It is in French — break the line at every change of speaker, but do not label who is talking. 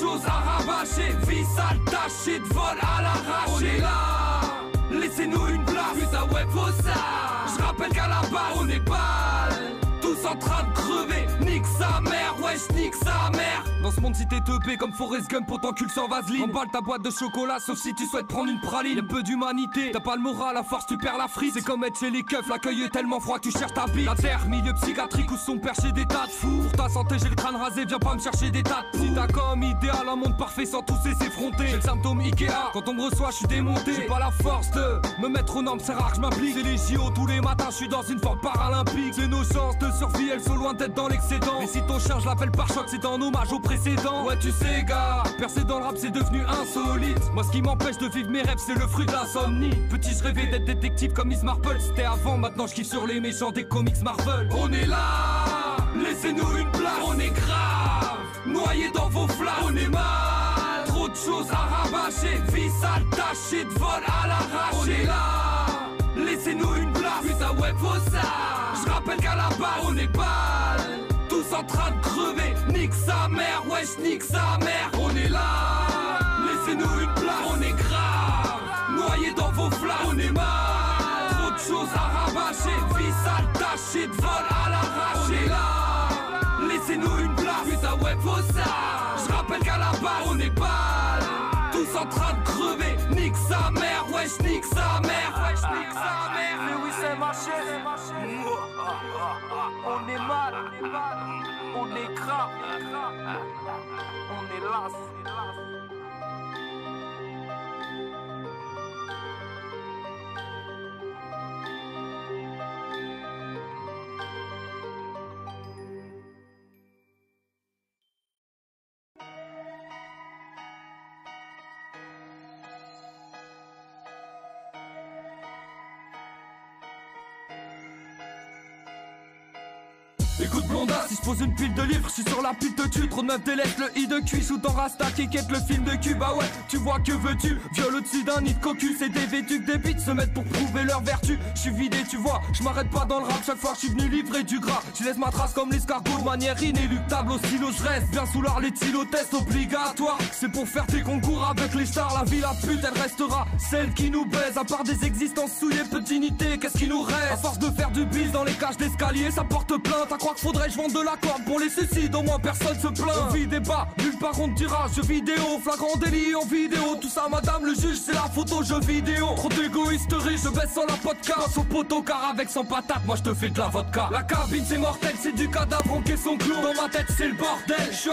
choses à rabâcher, vie sale tachée de vol à l'arraché. On est là, laissez-nous une place. Putain ouais faut ça. Je rappelle qu'à la base on est pas tous en train de crever. Nique sa mère, sa mère. Dans ce monde si t'es teubé comme Forrest Gump pour ton cul sans vaseline. Emballe ta boîte de chocolat sauf si tu souhaites prendre une praline. Y'a peu d'humanité, t'as pas le moral, à force tu perds la frise C'est comme être chez les keufs, l'accueil est tellement froid que tu cherches ta bite. La terre, milieu psychiatrique où sont perchés des tas de fous. Pour ta santé j'ai le crâne rasé, viens pas me chercher des tas de Si t'as comme idéal un monde parfait sans tous ces s'effronter J'ai le symptôme Ikea, quand on me reçoit je suis démonté. J'ai pas la force de me mettre aux normes, c'est rare que je m'applique C'est les JO tous les matins, je suis dans une forme paralympique. C'est nos chances de survie, elles sont loin d'être dans l'excédent. Mais si ton chien je l'appelle par choc, c'est en hommage au précédent. Ouais tu sais gars, percer dans le rap c'est devenu insolite. Moi ce qui m'empêche de vivre mes rêves c'est le fruit de l'insomnie. Petit je rêvais d'être détective comme Miss Marple. C'était avant, maintenant je kiffe sur les méchants des comics Marvel. On est là, laissez-nous une place. On est grave, noyé dans vos flammes On est mal, trop de choses à rabâcher. Vie sale de vol à l'arraché On est là, laissez-nous une place. Putain ouais faut ça Je rappelle qu'à la base on est pas en train de crever. Nique sa mère, wesh, nique sa mère. On est là, laissez-nous une place. On est grave, noyé dans vos flammes. On est mal, trop de choses à rabâcher. Vie sale tachée de vol à l'arraché. On est là, laissez-nous une place. Putain, ouais, faut ça. Je rappelle qu'à la base, on est pas tous en train de crever. Nique sa mère, wesh, nique sa mère. Wesh, nique sa mère.
Oui, c'est marché. On est mal, on est mal, on est grave, on est las.
Écoute blonda, si je pose une pile de livres, je suis sur la pile de tu Trop de meufs délaissent le i de cuisse ou dans Rasta qui quête le film de cul Bah ouais, tu vois que veux-tu? Viole au-dessus d'un nid de cocu C'est des vêtus que des bites se mettent pour prouver vertu Je suis vidé, tu vois, je m'arrête pas dans le rap Chaque fois je suis venu livrer du gras. Je laisse ma trace comme l'escargot de manière inéluctable. Au stylo je reste bien sous l'art les test obligatoire. C'est pour faire tes concours avec les stars. La vie la pute elle restera celle qui nous baise. À part des existences souillées, peu dignité, qu'est-ce qui nous reste? À force de faire du bis dans les cages d'escalier Ça porte plainte, à croire qu'il faudrait je vende de la corde pour les suicides. Au moins personne se plaint. On vit débat, nulle part on dira. Jeux vidéo, flagrant délit en vidéo. Tout ça madame le juge c'est la photo jeu vidéo. Trop d'égoïsterie, je baisse sans la Au poteau car avec sans patate moi je te fais de la vodka. La cabine c'est mortel, c'est du cadavre en son clou Dans ma tête c'est le bordel, je suis